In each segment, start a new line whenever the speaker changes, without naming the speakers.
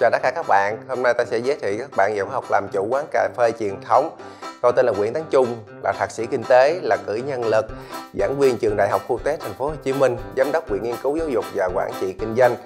Chào tất cả các bạn, hôm nay ta sẽ giới thiệu các bạn về khóa học làm chủ quán cà phê truyền thống. Tôi tên là Nguyễn Tấn Trung, là thạc sĩ kinh tế, là cử nhân lực, giảng viên trường Đại học Khu tế Thành phố Hồ Chí Minh, giám đốc viện nghiên cứu giáo dục và quản trị kinh doanh,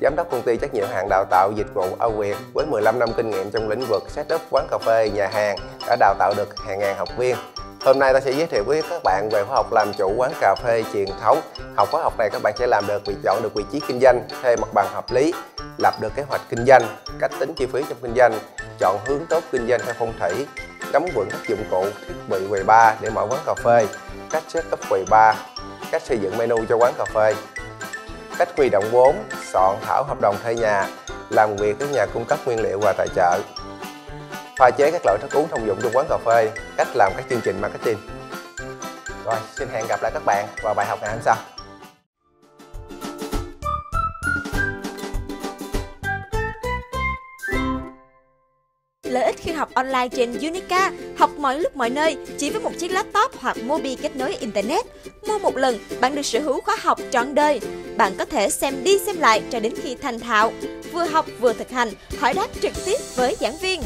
giám đốc công ty trách nhiệm hạn đào tạo dịch vụ Âu Việt với 15 năm kinh nghiệm trong lĩnh vực setup quán cà phê, nhà hàng đã đào tạo được hàng ngàn học viên. Hôm nay ta sẽ giới thiệu với các bạn về khóa học làm chủ quán cà phê truyền thống. Học khóa học này các bạn sẽ làm được việc chọn được vị trí kinh doanh, thuê mặt bằng hợp lý, lập được kế hoạch kinh doanh, cách tính chi phí trong kinh doanh, chọn hướng tốt kinh doanh theo phong thủy, nắm vững các dụng cụ, thiết bị quầy bar để mở quán cà phê, cách set up quầy bar, cách xây dựng menu cho quán cà phê, cách huy động vốn, soạn thảo hợp đồng thuê nhà, làm việc với nhà cung cấp nguyên liệu và tài trợ, pha chế các loại thức uống thông dụng trong quán cà phê, cách làm các chương trình marketing. Rồi, xin hẹn gặp lại các bạn vào bài học ngày hôm sau.
Lợi ích khi học online trên Unica, học mọi lúc mọi nơi chỉ với một chiếc laptop hoặc mobi kết nối Internet. Mua một lần, bạn được sở hữu khóa học trọn đời. Bạn có thể xem đi xem lại cho đến khi thành thạo. Vừa học vừa thực hành, hỏi đáp trực tiếp với giảng viên.